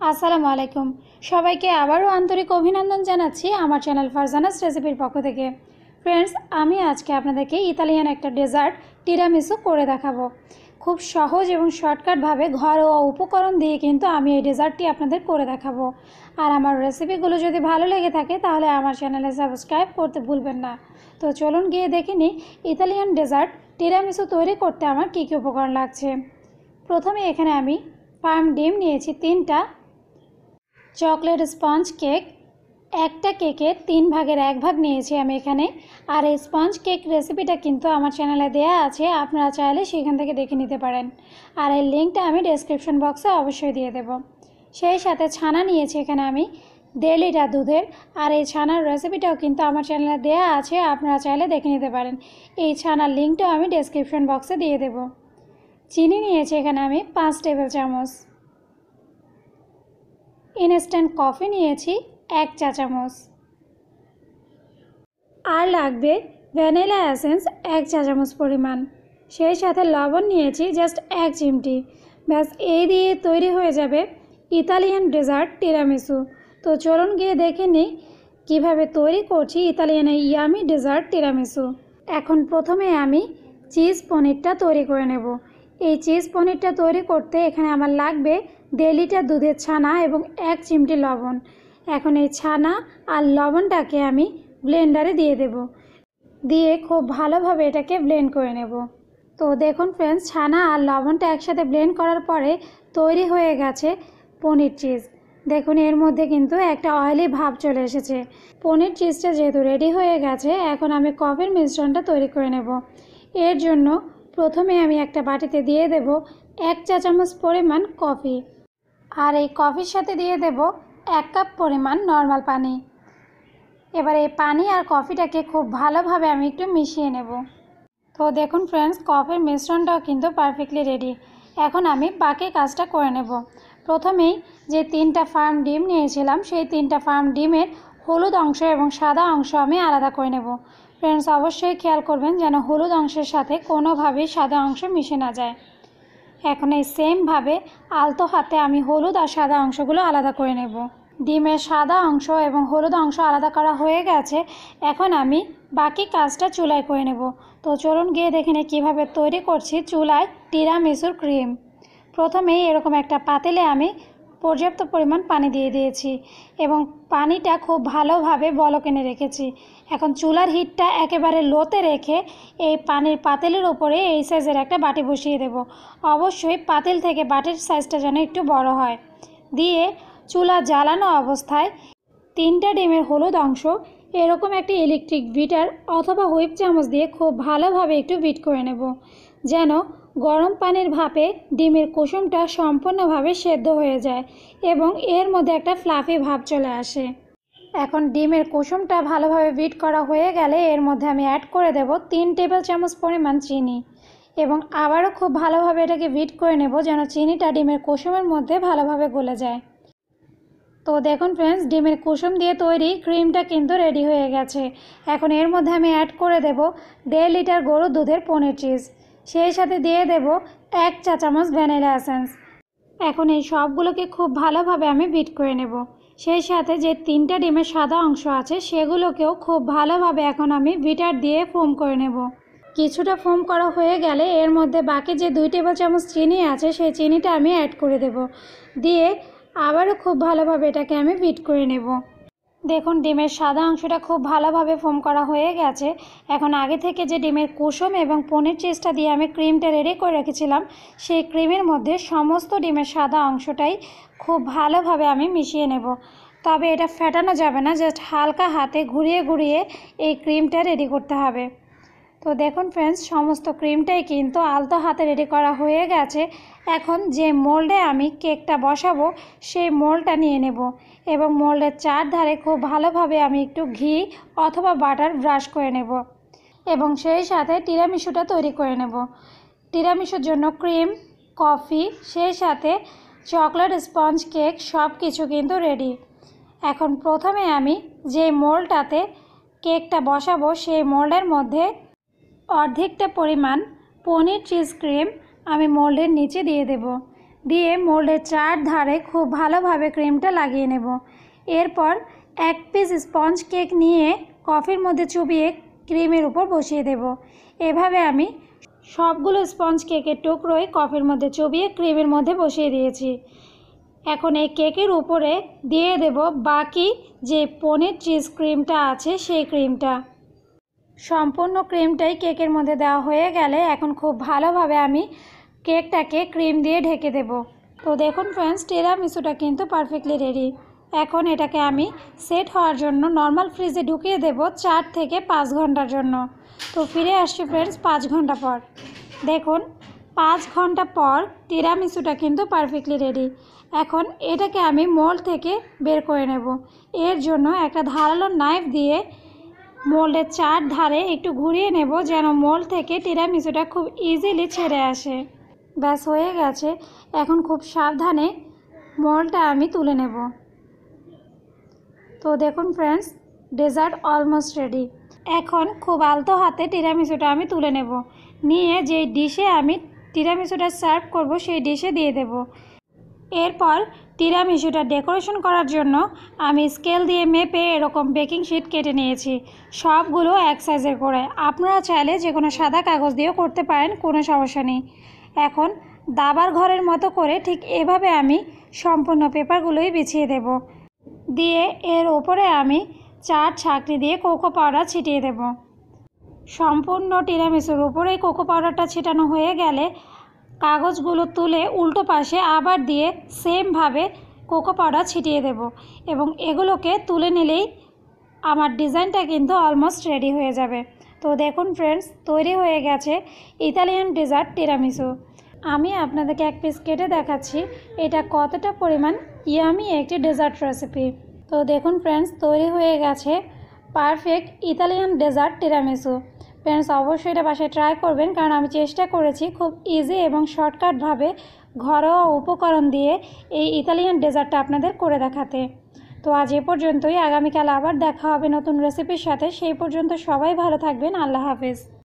আসসালামু আলাইকুম। সবাইকে আবারও আন্তরিক অভিনন্দন জানাচ্ছি আমার চ্যানেল ফারজানাস রেসিপির পক্ষ থেকে। ফ্রেন্ডস, আমি আজকে আপনাদেরকে ইতালিয়ান একটা ডেজার্ট টিরামিসু করে দেখাবো। খুব সহজ এবং শর্টকাটভাবে ঘরোয়া উপকরণ দিয়ে কিন্তু আমি এই ডেজার্টটি আপনাদের করে দেখাবো। আর আমার রেসিপিগুলো যদি ভালো লেগে থাকে, তাহলে আমার চ্যানেলে সাবস্ক্রাইব করতে ভুলবেন না। তো চলুন গিয়ে দেখে নিই ইতালিয়ান ডেজার্ট টিরামিসু তৈরি করতে আমার কী কী উপকরণ লাগছে। প্রথমে এখানে আমি ফার্ম ডিম নিয়েছি তিনটা চকলেট স্পঞ্জ কেক, একটা কেকের তিন ভাগের এক ভাগ নিয়েছি আমি এখানে। আর এই স্পঞ্জ কেক রেসিপিটা কিন্তু আমার চ্যানেলে দেয়া আছে, আপনারা চাইলে সেখান থেকে দেখে নিতে পারেন। আর এই লিঙ্কটা আমি ডেসক্রিপশন বক্সে অবশ্যই দিয়ে দেব। সেই সাথে ছানা নিয়েছি এখানে আমি, দেড় লিটার দুধের। আর এই ছানার রেসিপিটাও কিন্তু আমার চ্যানেলে দেয়া আছে, আপনারা চাইলে দেখে নিতে পারেন। এই ছানার লিঙ্কটাও আমি ডেসক্রিপশন বক্সে দিয়ে দেব। চিনি নিয়েছি এখানে আমি পাঁচ টেবিল চামচ। ইনস্ট্যান্ট কফি নিয়েছি এক চা চামচ। আর লাগবে ভ্যানিলা অ্যাসেন্স এক চা চামচ পরিমাণ। সেই সাথে লবণ নিয়েছি জাস্ট এক চিমটি। ব্যাস, এই দিয়ে তৈরি হয়ে যাবে ইতালিয়ান ডেজার্ট টিরামিসু তো চলুন গিয়ে দেখে নিই কীভাবে তৈরি করছি ইতালিয়ান এই ইয়ামি ডেজার্ট টিরামিসু এখন প্রথমে আমি চিজ পনিরটা তৈরি করে নেব। এই চিজ পনিরটা তৈরি করতে এখানে আমার লাগবে দেড় লিটার দুধের ছানা এবং এক চিমটি লবণ। এখন এই ছানা আর লবণটাকে আমি ব্লেন্ডারে দিয়ে দেব। দিয়ে খুব ভালোভাবে এটাকে ব্লেন্ড করে নেব। তো দেখুন ফ্রেন্ডস, ছানা আর লবণটা একসাথে ব্লেন্ড করার পরে তৈরি হয়ে গেছে পনির চিজ। দেখুন, এর মধ্যে কিন্তু একটা অয়েলি ভাব চলে এসেছে। পনির চিজটা যেহেতু রেডি হয়ে গেছে, এখন আমি কফির মিশ্রণটা তৈরি করে নেব। এর জন্য প্রথমে আমি একটা বাটিতে দিয়ে দেব এক চা চামচ পরিমাণ কফি। আর এই কফির সাথে দিয়ে দেব এক কাপ পরিমাণ নর্মাল পানি। এবার এই পানি আর কফিটাকে খুব ভালোভাবে আমি একটু মিশিয়ে নেব। তো দেখুন ফ্রেন্ডস কফির মিশ্রণটাও কিন্তু পারফেক্টলি রেডি এখন আমি বাকি কাজটা করে নেব। প্রথমেই যে তিনটা ফার্ম ডিম নিয়েছিলাম, সেই তিনটা ফার্ম ডিমের হলুদ অংশ এবং সাদা অংশ আমি আলাদা করে নেব। ফ্রেন্ডস অবশ্যই খেয়াল করবেন যেন হলুদ অংশের সাথে কোনোভাবেই সাদা অংশ মিশে না যায়। এখন এই সেমভাবে আলতো হাতে আমি হলুদ আর সাদা অংশগুলো আলাদা করে নেব। ডিমের সাদা অংশ এবং হলুদ অংশ আলাদা করা হয়ে গেছে। এখন আমি বাকি কাজটা চুলায় করে নেব। তো চলুন গিয়ে দেখে নিই কীভাবে তৈরি করছি চুলায় টিরামিসুর ক্রিম। প্রথমেই এরকম একটা পাতিলে আমি পর্যাপ্ত পরিমাণ পানি দিয়ে দিয়েছি এবং পানিটা খুব ভালোভাবে বলক এনে রেখেছি। এখন চুলার হিটটা একেবারে লোতে রেখে এই পানির পাতিলের ওপরে এই সাইজের একটা বাটি বসিয়ে দেব। অবশ্যই পাতিল থেকে বাটির সাইজটা যেন একটু বড় হয়। দিয়ে চুলা জ্বালানো অবস্থায় তিনটা ডিমের হলুদ অংশ, এরকম একটি ইলেকট্রিক বিটার অথবা হুইপ চামচ দিয়ে খুব ভালোভাবে একটু বিট করে নেব। যেন গরম পানির ভাপে ডিমের কুসুমটা সম্পূর্ণভাবে সেদ্ধ হয়ে যায় এবং এর মধ্যে একটা ফ্লাফি ভাব চলে আসে। এখন ডিমের কুসুমটা ভালোভাবে বিট করা হয়ে গেলে এর মধ্যে আমি অ্যাড করে দেব তিন টেবিল চামচ পরিমাণ চিনি এবং আবারও খুব ভালোভাবে এটাকে বিট করে নেব যেন চিনিটা ডিমের কুসুমের মধ্যে ভালোভাবে গলে যায়। তো দেখুন ফ্রেন্ডস ডিমের কুসুম দিয়ে তৈরি ক্রিমটা কিন্তু রেডি হয়ে গেছে। এখন এর মধ্যে আমি অ্যাড করে দেব দেড় লিটার গরুর দুধের পনির চিজ সেই সাথে দিয়ে দেব এক চা চামচ ভ্যানিলা এসেন্স। এখন এই সবগুলোকে খুব ভালোভাবে আমি বিট করে নেব। সেই সাথে যে তিনটা ডিমের সাদা অংশ আছে, সেগুলোকেও খুব ভালোভাবে এখন আমি বিটার দিয়ে ফোম করে নেব। কিছুটা ফোম করা হয়ে গেলে এর মধ্যে বাকি যে দুই টেবিল চামচ চিনি আছে, সেই চিনিটা আমি অ্যাড করে দেব। দিয়ে আবারও খুব ভালোভাবে এটাকে আমি বিট করে নেব। দেখুন, ডিমের সাদা অংশটা খুব ভালোভাবে ফোম করা হয়ে গেছে। এখন আগে থেকে যে ডিমের কুসুম এবং পনির চিজটা দিয়ে আমি ক্রিমটা রেডি করে রেখেছিলাম, সেই ক্রিমের মধ্যে সমস্ত ডিমের সাদা অংশটাই খুব ভালোভাবে আমি মিশিয়ে নেব। তবে এটা ফেটানো যাবে না, জাস্ট হালকা হাতে ঘুরিয়ে ঘুরিয়ে এই ক্রিমটা রেডি করতে হবে। তো দেখুন ফ্রেন্ডস সমস্ত ক্রিমটাই কিন্তু আলতো হাতে রেডি করা হয়ে গেছে। এখন যে মোল্ডে আমি কেকটা বসাবো, সেই মোল্ডটা নিয়ে নেব এবং মোল্ডের চারধারে খুব ভালোভাবে আমি একটু ঘি অথবা বাটার ব্রাশ করে নেব এবং সেই সাথে টিরামিশুটা তৈরি করে নেব। টিরামিশুর জন্য ক্রিম কফি সেই সাথে চকলেট স্পঞ্জ কেক সব কিছু কিন্তু রেডি এখন প্রথমে আমি যে মোল্ডটাতে কেকটা বসাবো, সেই মোল্ডের মধ্যে অর্ধেকটা পরিমাণ পনির চিজ ক্রিম আমি মোল্ডের নিচে দিয়ে দেব। দিয়ে মোল্ডের চার ধারে খুব ভালোভাবে ক্রিমটা লাগিয়ে নেব। এরপর এক পিস স্পঞ্জ কেক নিয়ে কফির মধ্যে চুবিয়ে ক্রিমের উপর বসিয়ে দেব। এভাবে আমি সবগুলো স্পঞ্জ কেকের টুকরোই কফির মধ্যে চুবিয়ে ক্রিমের মধ্যে বসিয়ে দিয়েছি। এখন এই কেকের উপরে দিয়ে দেব বাকি যে পনির চিজ ক্রিমটা আছে সেই ক্রিমটা। সম্পূর্ণ ক্রিমটাই কেকের মধ্যে দেওয়া হয়ে গেলে এখন খুব ভালোভাবে আমি কেকটাকে ক্রিম দিয়ে ঢেকে দেব। তো দেখুন ফ্রেন্ডস টিরামিসুটা কিন্তু পারফেক্টলি রেডি এখন এটাকে আমি সেট হওয়ার জন্য নর্মাল ফ্রিজে ঢুকিয়ে দেব চার থেকে পাঁচ ঘণ্টার জন্য। তো ফিরে আসছি ফ্রেন্ডস পাঁচ ঘণ্টা পর। দেখুন, পাঁচ ঘণ্টা পর টিরামিসুটা কিন্তু পারফেক্টলি রেডি এখন এটাকে আমি মোল্ড থেকে বের করে নেব। এর জন্য একটা ধারালো নাইফ দিয়ে মোল্ডের চার ধারে একটু ঘুরিয়ে নেব যেন মোল্ড থেকে টিরামিসুটা খুব ইজিলি ছেড়ে আসে। ব্যাস, হয়ে গেছে। এখন খুব সাবধানে মোল্ডটা আমি তুলে নেব। তো দেখুন ফ্রেন্ডস ডেজার্ট অলমোস্ট রেডি এখন খুব আলতো হাতে টিরামিসুটা আমি তুলে নেব। নিয়ে যেই ডিশে আমি টিরামিসুটা সার্ভ করব, সেই ডিশে দিয়ে দেব। এরপর টিরামিসুটা ডেকোরেশন করার জন্য আমি স্কেল দিয়ে মেপে এরকম বেকিং শিট কেটে নিয়েছি। সবগুলো এক সাইজের করে। আপনারা চাইলে যে কোনো সাদা কাগজ দিয়েও করতে পারেন, কোনো সমস্যা নেই। এখন দাবার ঘরের মতো করে ঠিক এভাবে আমি সম্পূর্ণ পেপারগুলোই বিছিয়ে দেব। দিয়ে এর ওপরে আমি চার ছাকনি দিয়ে কোকো পাউডার ছিটিয়ে দেব। সম্পূর্ণ টিরামিসুর উপরেই কোকো পাউডারটা ছিটানো হয়ে গেলে কাগজগুলো তুলে উল্টো পাশে আবার দিয়ে সেমভাবে কোকো পাউডার ছিটিয়ে দেব এবং এগুলোকে তুলে নিলেই আমার ডিজাইনটা কিন্তু অলমোস্ট রেডি হয়ে যাবে। তো দেখুন ফ্রেন্ডস তৈরি হয়ে গেছে ইতালিয়ান ডেজার্ট টিরামিসু আমি আপনাদেরকে এক পিস কেটে দেখাচ্ছি, এটা কতটা পরিমাণ ইয়ামি একটি ডেজার্ট রেসিপি তো দেখুন ফ্রেন্ডস তৈরি হয়ে গেছে perfect Italian dessert tiramisu friends অবশ্যই এটা বাসায় ট্রাই করবেন, কারণ আমি চেষ্টা করেছি খুব ইজি এবং শর্টকাটভাবে ঘরোয়া উপকরণ দিয়ে এই ইতালিয়ান ডেজার্টটা আপনাদের করে দেখাতে। তো আজ এ পর্যন্তই, আগামীকাল আবার দেখা হবে নতুন রেসিপির সাথে। সেই পর্যন্ত সবাই ভালো থাকবেন, আল্লাহ হাফেজ।